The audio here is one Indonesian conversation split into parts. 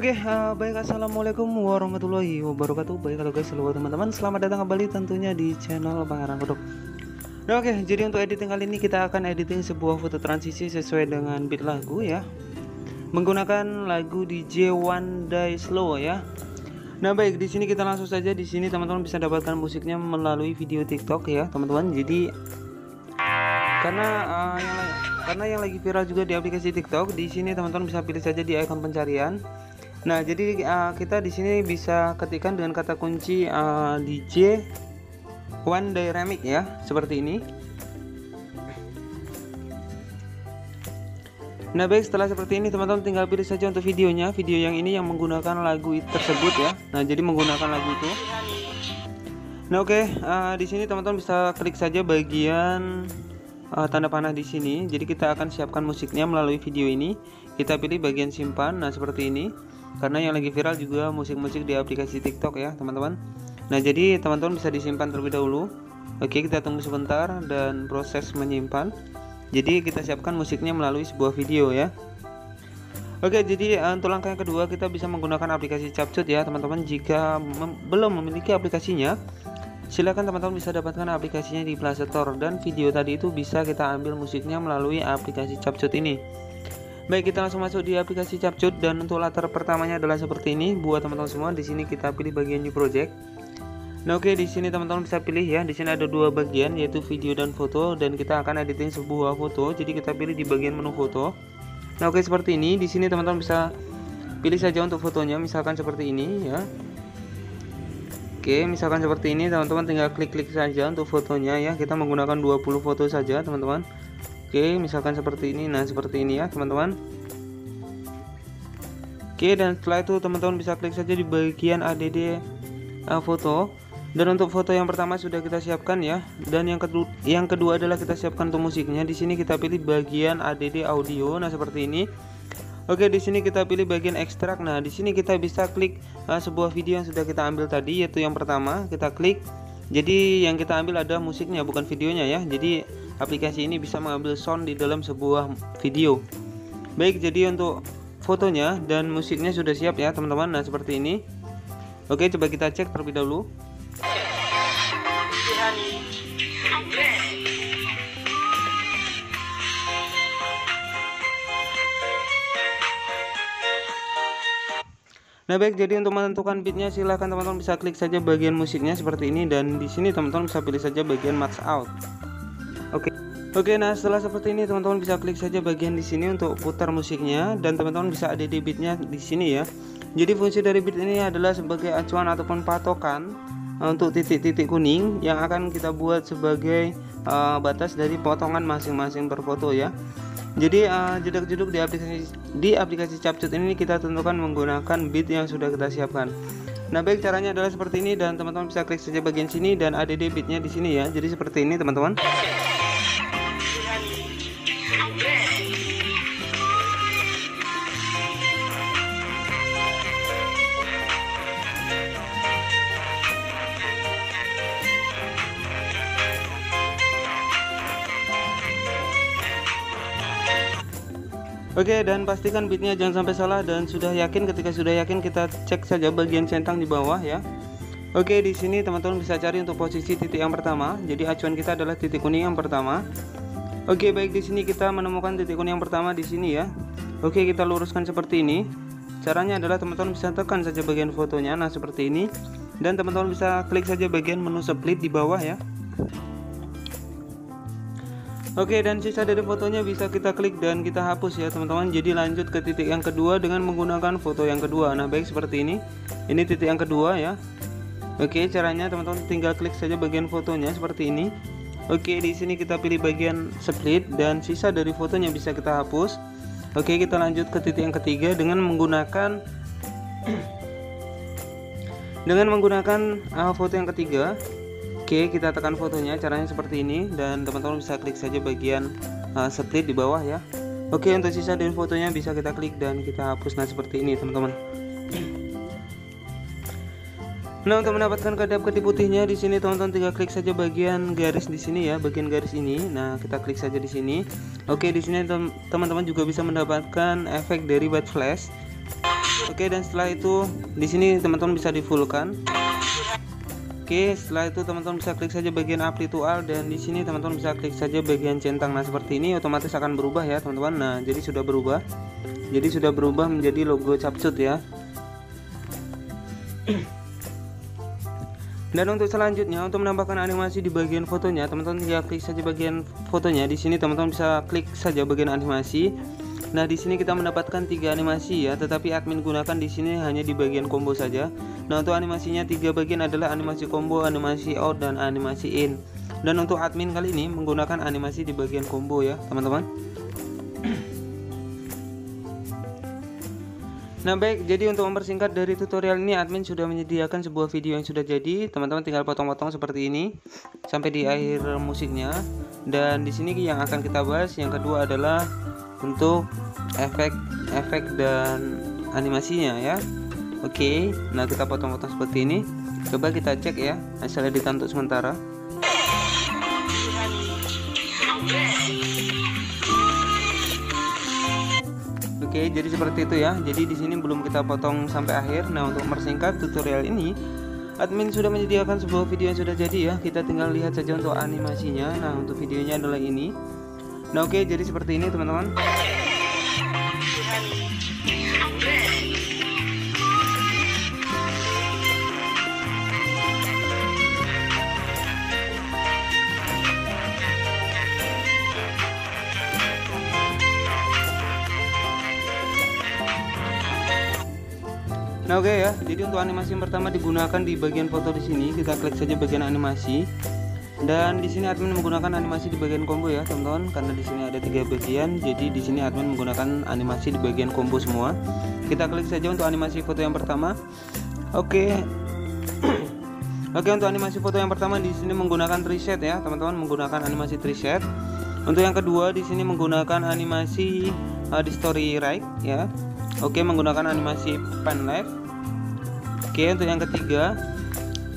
Oke, uh, baik assalamualaikum warahmatullahi wabarakatuh. Baik kalau guys, halo teman-teman, selamat datang kembali tentunya di channel Pangeran Kodok. Nah, oke, jadi untuk editing kali ini kita akan editing sebuah foto transisi sesuai dengan beat lagu ya, menggunakan lagu DJ One Day Slow ya. Nah, baik di sini kita langsung saja di sini teman-teman bisa dapatkan musiknya melalui video TikTok ya, teman-teman. Jadi karena uh, yang karena yang lagi viral juga di aplikasi TikTok, di sini teman-teman bisa pilih saja di ikon pencarian Nah, jadi uh, kita di sini bisa ketikkan dengan kata kunci uh, DJ One Day Remix ya, seperti ini. Nah, baik setelah seperti ini teman-teman tinggal pilih saja untuk videonya, video yang ini yang menggunakan lagu tersebut ya. Nah, jadi menggunakan lagu itu. Nah, oke, okay, uh, di sini teman-teman bisa klik saja bagian uh, tanda panah di sini. Jadi kita akan siapkan musiknya melalui video ini. Kita pilih bagian simpan. Nah, seperti ini karena yang lagi viral juga musik-musik di aplikasi TikTok ya teman-teman. Nah jadi teman-teman bisa disimpan terlebih dahulu. Oke kita tunggu sebentar dan proses menyimpan. Jadi kita siapkan musiknya melalui sebuah video ya. Oke, jadi eh, untuk langkah yang kedua kita bisa menggunakan aplikasi Capcut ya, teman-teman. Jika mem belum memiliki aplikasinya, silakan teman-teman bisa dapatkan aplikasinya di Play Store. Dan video tadi itu bisa kita ambil musiknya melalui aplikasi Capcut ini. Baik, kita langsung masuk di aplikasi Capcut dan untuk latar pertamanya adalah seperti ini. Buat teman-teman semua, di sini kita pilih bagian new project. Nah, oke, di sini teman-teman bisa pilih ya. Di sini ada dua bagian yaitu video dan foto dan kita akan editing sebuah foto. Jadi kita pilih di bagian menu foto. Nah, oke seperti ini. Di sini teman-teman bisa pilih saja untuk fotonya, misalkan seperti ini ya. Oke, misalkan seperti ini, teman-teman tinggal klik-klik saja untuk fotonya ya. Kita menggunakan 20 foto saja, teman-teman. Oke misalkan seperti ini. Nah seperti ini ya teman-teman. Oke dan setelah itu teman-teman bisa klik saja di bagian add uh, foto. Dan untuk foto yang pertama sudah kita siapkan ya. Dan yang kedua yang kedua adalah kita siapkan untuk musiknya. Di sini kita pilih bagian add audio. Nah seperti ini. Oke di sini kita pilih bagian ekstrak. Nah di sini kita bisa klik uh, sebuah video yang sudah kita ambil tadi yaitu yang pertama. Kita klik. Jadi yang kita ambil ada musiknya bukan videonya ya. Jadi aplikasi ini bisa mengambil sound di dalam sebuah video. Baik jadi untuk fotonya dan musiknya sudah siap ya teman-teman. Nah seperti ini. Oke coba kita cek terlebih dahulu. Nah baik jadi untuk menentukan beatnya silahkan teman-teman bisa klik saja bagian musiknya seperti ini. Dan di sini teman-teman bisa pilih saja bagian max out. Oke. Oke, nah setelah seperti ini teman-teman bisa klik saja bagian di sini untuk putar musiknya dan teman-teman bisa ada di beatnya di sini ya. Jadi fungsi dari beat ini adalah sebagai acuan ataupun patokan uh, untuk titik-titik kuning yang akan kita buat sebagai uh, batas dari potongan masing-masing per foto ya. Jadi uh, jeduk-jeduk di aplikasi di aplikasi Capcut ini kita tentukan menggunakan beat yang sudah kita siapkan. Nah, baik caranya adalah seperti ini dan teman-teman bisa klik saja bagian sini dan ada di bitnya di sini ya. Jadi seperti ini, teman-teman. Oke dan pastikan bitnya jangan sampai salah dan sudah yakin ketika sudah yakin kita cek saja bagian centang di bawah ya. Oke di sini teman-teman bisa cari untuk posisi titik yang pertama. Jadi acuan kita adalah titik kuning yang pertama. Oke baik di sini kita menemukan titik kuning yang pertama di sini ya. Oke kita luruskan seperti ini. Caranya adalah teman-teman bisa tekan saja bagian fotonya. Nah seperti ini. Dan teman-teman bisa klik saja bagian menu split di bawah ya. Oke dan sisa dari fotonya bisa kita klik dan kita hapus ya teman-teman. Jadi lanjut ke titik yang kedua dengan menggunakan foto yang kedua. Nah baik seperti ini. Ini titik yang kedua ya. Oke caranya teman-teman tinggal klik saja bagian fotonya seperti ini. Oke di sini kita pilih bagian split dan sisa dari fotonya bisa kita hapus. Oke kita lanjut ke titik yang ketiga dengan menggunakan dengan menggunakan uh, foto yang ketiga Oke kita tekan fotonya caranya seperti ini dan teman-teman bisa klik saja bagian uh, split di bawah ya Oke untuk sisa dan fotonya bisa kita klik dan kita hapus nah seperti ini teman-teman. Nah untuk mendapatkan kedap-kedip putihnya di sini teman-teman tinggal klik saja bagian garis di sini ya, bagian garis ini. Nah kita klik saja di sini. Oke di sini teman-teman juga bisa mendapatkan efek dari white flash. Oke dan setelah itu di sini teman-teman bisa di fullkan. Oke, setelah itu teman-teman bisa klik saja bagian amplitual dan di sini teman-teman bisa klik saja bagian centang. Nah, seperti ini otomatis akan berubah ya, teman-teman. Nah, jadi sudah berubah. Jadi sudah berubah menjadi logo capcut ya. Dan untuk selanjutnya untuk menambahkan animasi di bagian fotonya, teman-teman tinggal klik saja bagian fotonya. Di sini teman-teman bisa klik saja bagian animasi. Nah, di sini kita mendapatkan tiga animasi ya, tetapi admin gunakan di sini hanya di bagian combo saja. Nah, untuk animasinya tiga bagian adalah animasi combo, animasi out dan animasi in. Dan untuk admin kali ini menggunakan animasi di bagian combo ya, teman-teman. Nah baik, jadi untuk mempersingkat dari tutorial ini admin sudah menyediakan sebuah video yang sudah jadi. Teman-teman tinggal potong-potong seperti ini sampai di akhir musiknya. Dan di sini yang akan kita bahas yang kedua adalah untuk efek-efek dan animasinya ya oke nah kita potong-potong seperti ini coba kita cek ya asal editan untuk sementara Oke, jadi seperti itu ya. Jadi di sini belum kita potong sampai akhir. Nah, untuk mempersingkat tutorial ini, admin sudah menyediakan sebuah video yang sudah jadi ya. Kita tinggal lihat saja untuk animasinya. Nah, untuk videonya adalah ini. Nah oke okay, jadi seperti ini teman-teman Nah oke okay ya, jadi untuk animasi yang pertama digunakan di bagian foto di sini. Kita klik saja bagian animasi dan di sini admin menggunakan animasi di bagian combo ya teman-teman. Karena di sini ada tiga bagian jadi di sini admin menggunakan animasi di bagian combo semua. Kita klik saja untuk animasi foto yang pertama. Oke. Oke untuk animasi foto yang pertama di sini menggunakan preset ya teman-teman menggunakan animasi preset untuk yang kedua di sini menggunakan animasi uh, di story right ya. Oke menggunakan animasi pan left oke untuk yang ketiga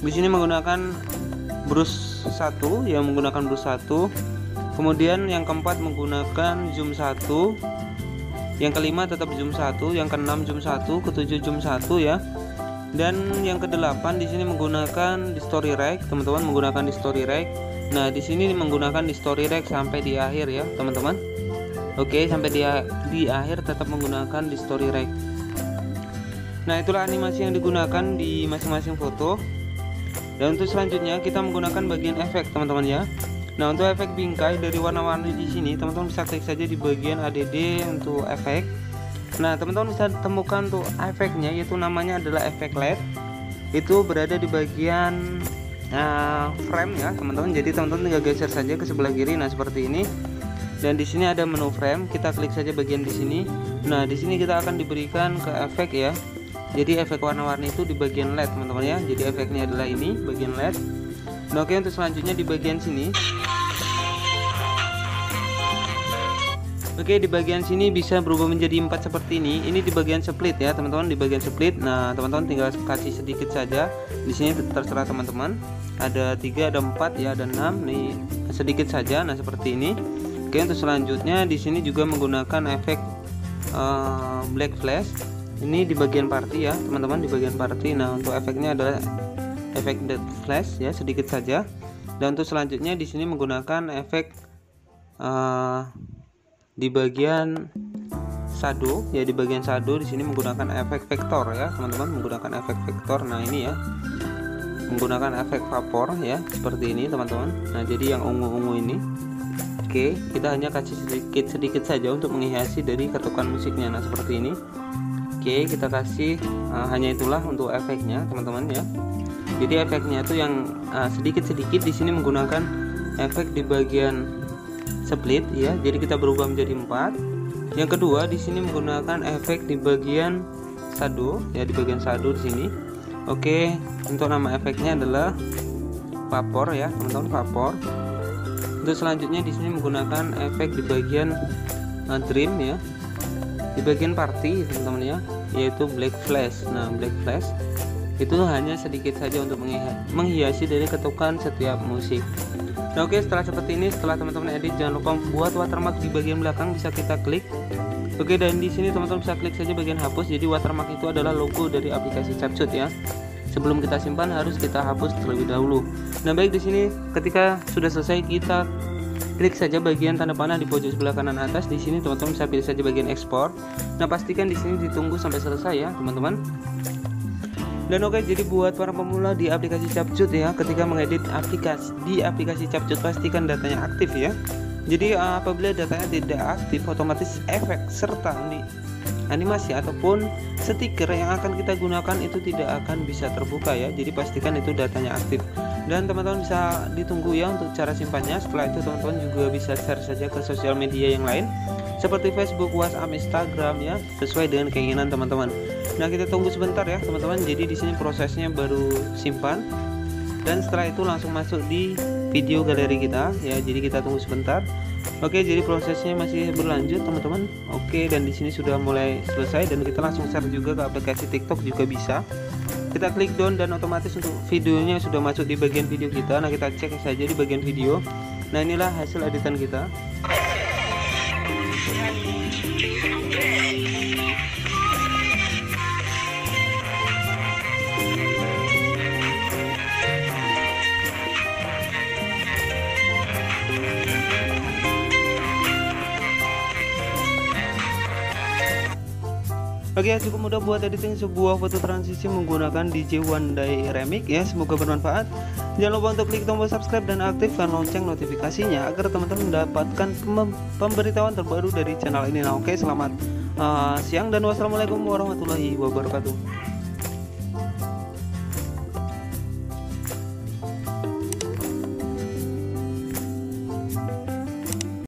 di sini menggunakan brush satu yang menggunakan brush satu. Kemudian yang keempat menggunakan zoom satu. Yang kelima tetap zoom satu yang keenam zoom satu ketujuh zoom satu ya. Dan yang kedelapan di sini menggunakan di story rack teman-teman menggunakan di story rack nah di sini menggunakan di story rack sampai di akhir ya teman-teman. Oke sampai di di akhir tetap menggunakan di story rack nah itulah animasi yang digunakan di masing-masing foto dan untuk selanjutnya kita menggunakan bagian efek teman-teman ya. Nah untuk efek bingkai dari warna-warni di sini teman-teman bisa klik saja di bagian ADD untuk efek. Nah teman-teman bisa temukan untuk efeknya yaitu namanya adalah efek LED. Itu berada di bagian uh, frame ya teman-teman. Jadi teman-teman tinggal geser saja ke sebelah kiri. Nah seperti ini. Dan di sini ada menu frame. Kita klik saja bagian di sini. Nah di sini kita akan diberikan ke efek ya jadi efek warna-warni itu di bagian LED teman-teman ya jadi efeknya adalah ini bagian LED nah oke untuk selanjutnya di bagian sini Oke di bagian sini bisa berubah menjadi empat seperti ini. Ini di bagian split ya teman-teman di bagian split. Nah teman-teman tinggal kasih sedikit saja. Di sini terserah teman-teman. Ada tiga, ada empat ya, ada enam. Nih sedikit saja. Nah seperti ini. Oke untuk selanjutnya di sini juga menggunakan efek uh, black flash ini di bagian party ya teman-teman di bagian party. Nah untuk efeknya adalah efek dead flash ya sedikit saja. Dan untuk selanjutnya di sini menggunakan efek uh, di bagian shadow. Ya di bagian shadow di sini menggunakan efek vektor ya teman-teman menggunakan efek vektor nah ini ya menggunakan efek vapor ya seperti ini teman-teman. Nah jadi yang ungu-ungu ini. Oke kita hanya kasih sedikit sedikit saja untuk menghiasi dari ketukan musiknya. Nah seperti ini Oke kita kasih uh, hanya itulah untuk efeknya teman-teman ya. Jadi efeknya itu yang uh, sedikit-sedikit di sini menggunakan efek di bagian split ya. Jadi kita berubah menjadi empat. Yang kedua di sini menggunakan efek di bagian shadow ya di bagian shadow di sini. Oke untuk nama efeknya adalah vapor ya teman-teman vapor. Untuk selanjutnya di sini menggunakan efek di bagian uh, dream ya di bagian party teman-teman ya yaitu black flash. Nah black flash itu hanya sedikit saja untuk menghiasi dari ketukan setiap musik. Nah oke setelah seperti ini setelah teman-teman edit jangan lupa buat watermark di bagian belakang bisa kita klik. Oke dan di sini teman-teman bisa klik saja bagian hapus jadi watermark itu adalah logo dari aplikasi Capcut ya. Sebelum kita simpan harus kita hapus terlebih dahulu. Nah baik di sini ketika sudah selesai kita klik saja bagian tanda panah di pojok sebelah kanan atas. Di sini teman-teman bisa pilih saja bagian ekspor. Nah pastikan di sini ditunggu sampai selesai ya teman-teman. Dan oke jadi buat para pemula di aplikasi Capcut ya ketika mengedit aplikasi di aplikasi Capcut pastikan datanya aktif ya. Jadi uh, apabila datanya tidak aktif otomatis efek serta nih animasi ataupun stiker yang akan kita gunakan itu tidak akan bisa terbuka ya. Jadi pastikan itu datanya aktif. Dan teman-teman bisa ditunggu ya untuk cara simpannya. Setelah itu teman-teman juga bisa share saja ke sosial media yang lain. Seperti Facebook, WhatsApp, Instagram ya sesuai dengan keinginan teman-teman. Nah kita tunggu sebentar ya teman-teman. Jadi di sini prosesnya baru simpan. Dan setelah itu langsung masuk di video galeri kita ya jadi kita tunggu sebentar Oke, jadi prosesnya masih berlanjut, teman-teman. Oke, dan di sini sudah mulai selesai dan kita langsung share juga ke aplikasi TikTok juga bisa. Kita klik down dan otomatis untuk videonya sudah masuk di bagian video kita. Nah, kita cek saja di bagian video. Nah, inilah hasil editan kita. Oke okay, cukup mudah buat editing sebuah foto transisi menggunakan DJ One Day Remix ya. Semoga bermanfaat. Jangan lupa untuk klik tombol subscribe dan aktifkan lonceng notifikasinya agar teman-teman mendapatkan pemberitahuan terbaru dari channel ini. Nah oke okay, selamat uh, siang dan wassalamualaikum warahmatullahi wabarakatuh